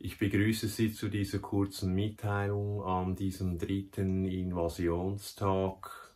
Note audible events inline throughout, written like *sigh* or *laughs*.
Ich begrüße Sie zu dieser kurzen Mitteilung an diesem dritten Invasionstag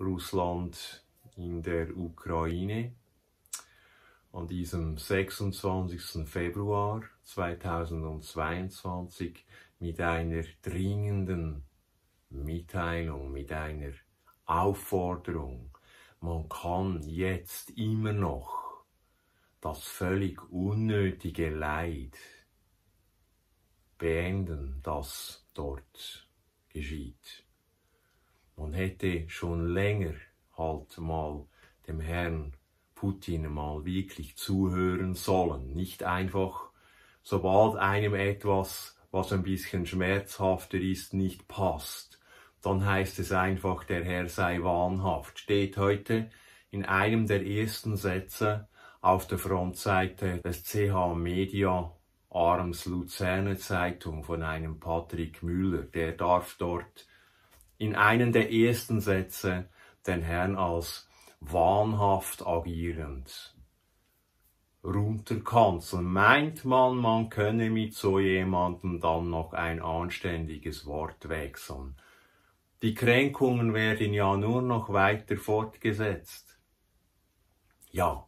Russland in der Ukraine. An diesem 26. Februar 2022 mit einer dringenden Mitteilung, mit einer Aufforderung. Man kann jetzt immer noch das völlig unnötige Leid beenden, das dort geschieht. Man hätte schon länger halt mal dem Herrn Putin mal wirklich zuhören sollen, nicht einfach, sobald einem etwas, was ein bisschen schmerzhafter ist, nicht passt, dann heißt es einfach, der Herr sei wahnhaft. Steht heute in einem der ersten Sätze auf der Frontseite des CH Media Arms Luzerner Zeitung von einem Patrick Müller. Der darf dort in einem der ersten Sätze den Herrn als wahnhaft agierend runterkanzeln. Meint man, man könne mit so jemandem dann noch ein anständiges Wort wechseln. Die Kränkungen werden ja nur noch weiter fortgesetzt. Ja,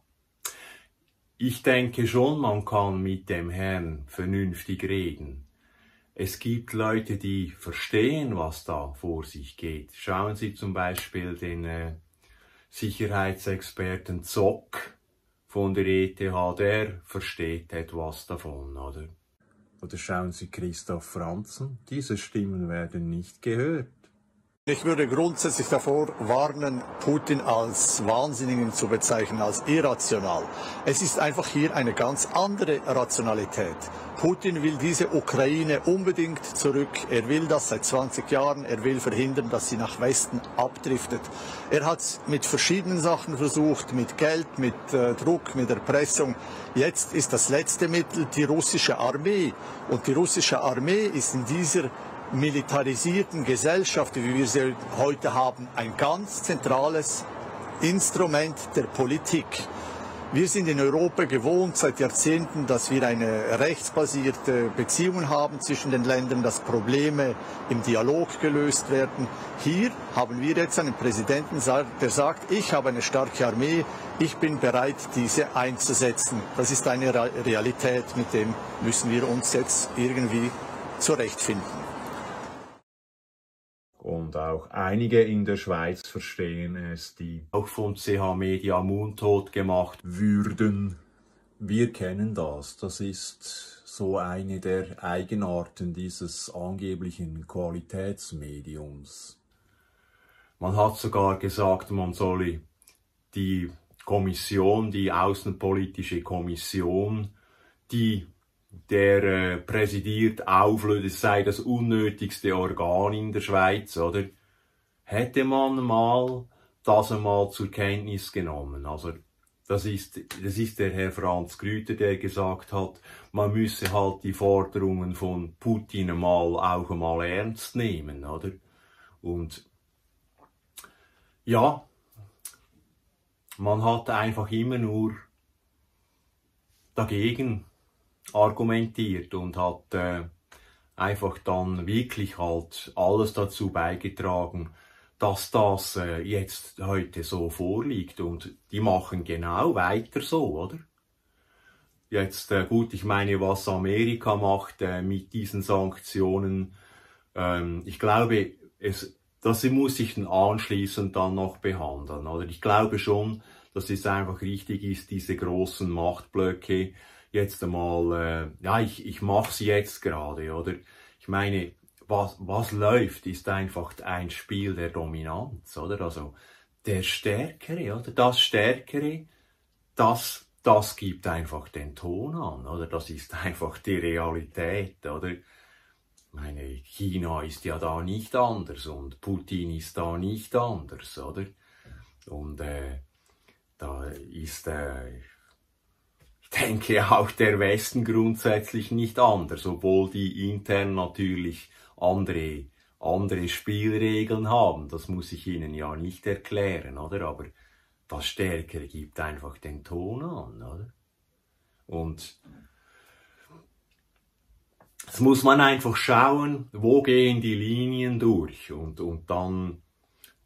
ich denke schon, man kann mit dem Herrn vernünftig reden. Es gibt Leute, die verstehen, was da vor sich geht. Schauen Sie zum Beispiel den äh, Sicherheitsexperten Zock von der ETH, der versteht etwas davon, oder? Oder schauen Sie Christoph Franzen, diese Stimmen werden nicht gehört. Ich würde grundsätzlich davor warnen, Putin als Wahnsinnigen zu bezeichnen, als irrational. Es ist einfach hier eine ganz andere Rationalität. Putin will diese Ukraine unbedingt zurück. Er will das seit 20 Jahren. Er will verhindern, dass sie nach Westen abdriftet. Er hat es mit verschiedenen Sachen versucht, mit Geld, mit äh, Druck, mit Erpressung. Jetzt ist das letzte Mittel die russische Armee. Und die russische Armee ist in dieser militarisierten Gesellschaft, wie wir sie heute haben, ein ganz zentrales Instrument der Politik. Wir sind in Europa gewohnt seit Jahrzehnten, dass wir eine rechtsbasierte Beziehung haben zwischen den Ländern, dass Probleme im Dialog gelöst werden. Hier haben wir jetzt einen Präsidenten, der sagt, ich habe eine starke Armee, ich bin bereit, diese einzusetzen. Das ist eine Realität, mit dem müssen wir uns jetzt irgendwie zurechtfinden. Und auch einige in der Schweiz verstehen es, die auch von CH Media mundtot gemacht würden. Wir kennen das. Das ist so eine der Eigenarten dieses angeblichen Qualitätsmediums. Man hat sogar gesagt, man solle die Kommission, die außenpolitische Kommission, die der äh, präsidiert auflöst, es sei das unnötigste Organ in der Schweiz, oder? Hätte man mal das einmal zur Kenntnis genommen. Also das ist, das ist der Herr Franz Grüter, der gesagt hat, man müsse halt die Forderungen von Putin mal auch einmal ernst nehmen, oder? Und ja, man hat einfach immer nur dagegen argumentiert und hat äh, einfach dann wirklich halt alles dazu beigetragen, dass das äh, jetzt heute so vorliegt und die machen genau weiter so, oder? Jetzt äh, gut, ich meine, was Amerika macht äh, mit diesen Sanktionen, ähm, ich glaube, es, das muss sich dann anschließend dann noch behandeln, oder? Ich glaube schon, dass es einfach richtig ist, diese großen Machtblöcke jetzt einmal, äh, ja, ich, ich mach's jetzt gerade, oder? Ich meine, was, was läuft, ist einfach ein Spiel der Dominanz, oder? Also, der Stärkere, oder? Das Stärkere, das, das gibt einfach den Ton an, oder? Das ist *laughs* einfach die Realität, oder? Ich meine, China ist ja da nicht anders und Putin ist da nicht anders, oder? Und äh, da ist, äh, denke auch der Westen grundsätzlich nicht anders, obwohl die intern natürlich andere, andere Spielregeln haben. Das muss ich Ihnen ja nicht erklären, oder? Aber das Stärkere gibt einfach den Ton an, oder? Und muss man einfach schauen, wo gehen die Linien durch und, und dann,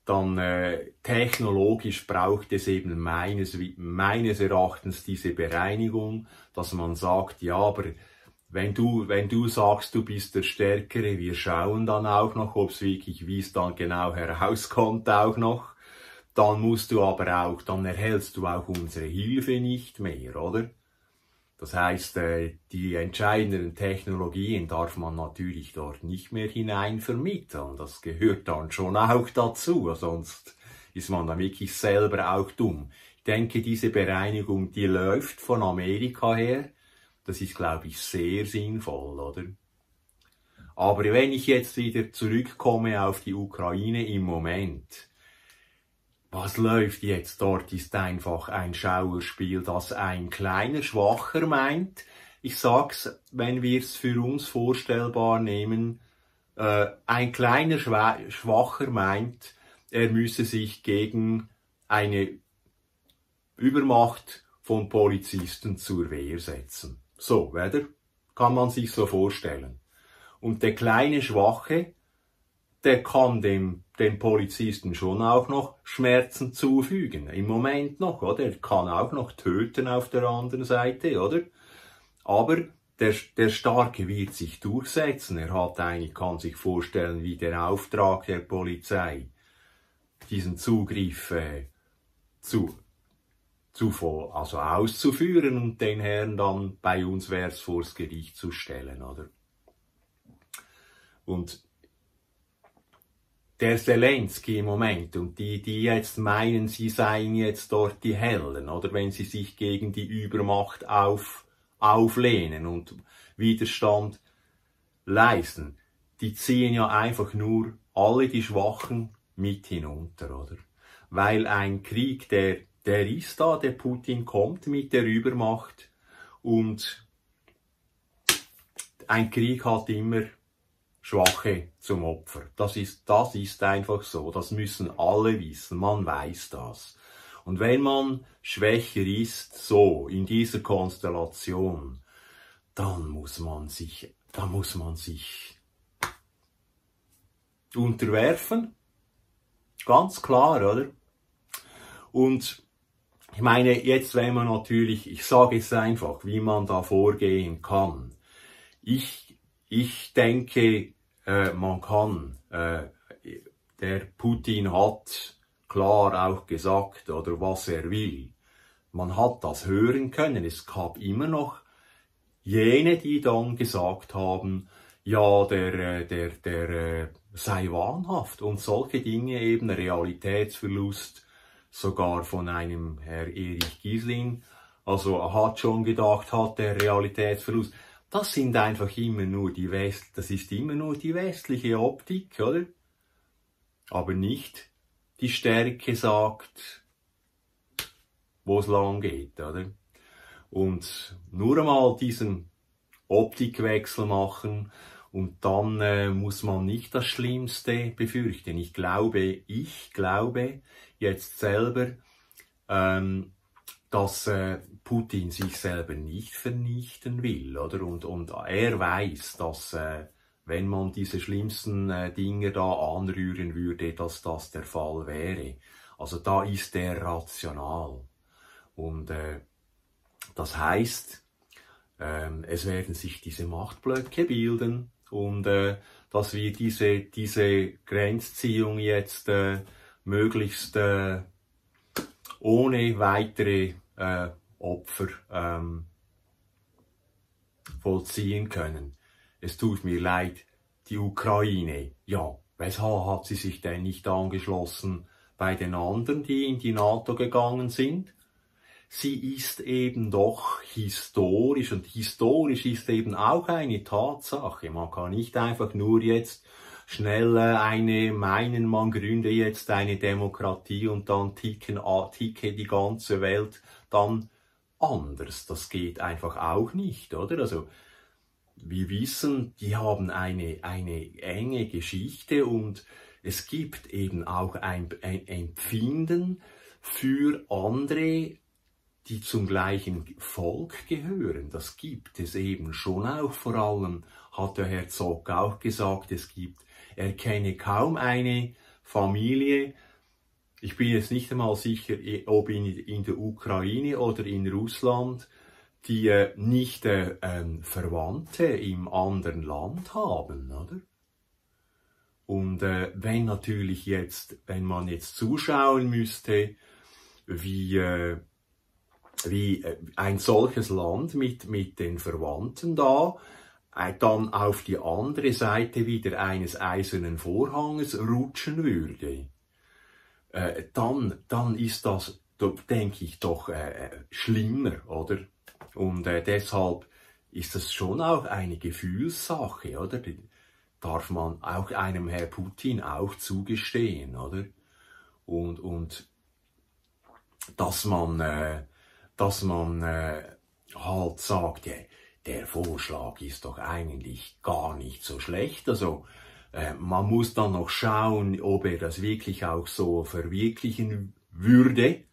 dann äh, technologisch braucht es eben meines, meines Erachtens diese Bereinigung, dass man sagt, ja, aber wenn du, wenn du sagst, du bist der Stärkere, wir schauen dann auch noch, ob es wirklich, wie es dann genau herauskommt, auch noch, dann musst du aber auch, dann erhältst du auch unsere Hilfe nicht mehr, oder? Das heißt, äh, die entscheidenden Technologien darf man natürlich dort nicht mehr hinein vermitteln. Das gehört dann schon auch dazu, sonst ist man dann wirklich selber auch dumm. Ich denke, diese Bereinigung, die läuft von Amerika her. Das ist, glaube ich, sehr sinnvoll, oder? Aber wenn ich jetzt wieder zurückkomme auf die Ukraine im Moment, was läuft jetzt dort, ist einfach ein Schauerspiel, das ein kleiner Schwacher meint. Ich sag's, wenn wir's für uns vorstellbar nehmen, äh, ein kleiner Schwacher meint, er müsse sich gegen eine Übermacht von Polizisten zur Wehr setzen. So, oder? Kann man sich so vorstellen. Und der kleine Schwache, der kann dem, dem Polizisten schon auch noch Schmerzen zufügen. Im Moment noch, oder? Er kann auch noch töten auf der anderen Seite, oder? Aber der, der Starke wird sich durchsetzen. Er hat eigentlich, kann sich vorstellen, wie der Auftrag der Polizei, diesen Zugriff äh, zu, zu, also auszuführen und den Herrn dann bei uns wär's vors Gericht zu stellen, oder? Und der Zelensky im Moment und die, die jetzt meinen, sie seien jetzt dort die Hellen, oder wenn sie sich gegen die Übermacht auf, auflehnen und Widerstand leisten, die ziehen ja einfach nur alle die Schwachen mit hinunter, oder? Weil ein Krieg, der, der ist da, der Putin kommt mit der Übermacht und ein Krieg hat immer Schwache zum Opfer. Das ist, das ist einfach so. Das müssen alle wissen. Man weiß das. Und wenn man schwächer ist, so, in dieser Konstellation, dann muss man sich, da muss man sich unterwerfen. Ganz klar, oder? Und ich meine, jetzt wenn man natürlich, ich sage es einfach, wie man da vorgehen kann. Ich, ich denke, äh, man kann. Äh, der Putin hat klar auch gesagt, oder was er will. Man hat das hören können. Es gab immer noch jene, die dann gesagt haben, ja, der, äh, der, der äh, sei wahnhaft und solche Dinge eben Realitätsverlust sogar von einem Herr Erich Giesling. Also er hat schon gedacht, hat der Realitätsverlust. Das sind einfach immer nur die West, das ist immer nur die westliche Optik, oder? Aber nicht die Stärke sagt, wo es lang geht, oder? Und nur einmal diesen Optikwechsel machen und dann äh, muss man nicht das Schlimmste befürchten. Ich glaube, ich glaube jetzt selber, ähm, dass äh, Putin sich selber nicht vernichten will, oder? Und, und er weiß, dass äh, wenn man diese schlimmsten äh, Dinge da anrühren würde, dass das der Fall wäre. Also da ist er rational. Und äh, das heißt, äh, es werden sich diese Machtblöcke bilden und äh, dass wir diese, diese Grenzziehung jetzt äh, möglichst äh, ohne weitere äh, Opfer ähm, vollziehen können. Es tut mir leid, die Ukraine, ja, weshalb hat sie sich denn nicht angeschlossen bei den anderen, die in die NATO gegangen sind? Sie ist eben doch historisch und historisch ist eben auch eine Tatsache. Man kann nicht einfach nur jetzt schnell eine meinen, man gründe jetzt eine Demokratie und dann ticken, ticke die ganze Welt dann anders. Das geht einfach auch nicht, oder? Also, wir wissen, die haben eine, eine enge Geschichte und es gibt eben auch ein, ein Empfinden für andere, die zum gleichen Volk gehören. Das gibt es eben schon auch. Vor allem hat der Herzog auch gesagt, es gibt, er kenne kaum eine Familie, ich bin jetzt nicht einmal sicher, ob in, in der Ukraine oder in Russland, die äh, nicht äh, ähm, Verwandte im anderen Land haben, oder? Und äh, wenn natürlich jetzt, wenn man jetzt zuschauen müsste, wie, äh, wie äh, ein solches Land mit, mit den Verwandten da, äh, dann auf die andere Seite wieder eines eisernen Vorhanges rutschen würde, äh, dann, dann ist das, denke ich, doch schlimmer, oder? Und deshalb ist das schon auch eine Gefühlssache, oder? Darf man auch einem Herr Putin auch zugestehen, oder? Und, und dass man, dass man äh, halt sagt, ja, der Vorschlag ist doch eigentlich gar nicht so schlecht. Also äh, man muss dann noch schauen, ob er das wirklich auch so verwirklichen würde.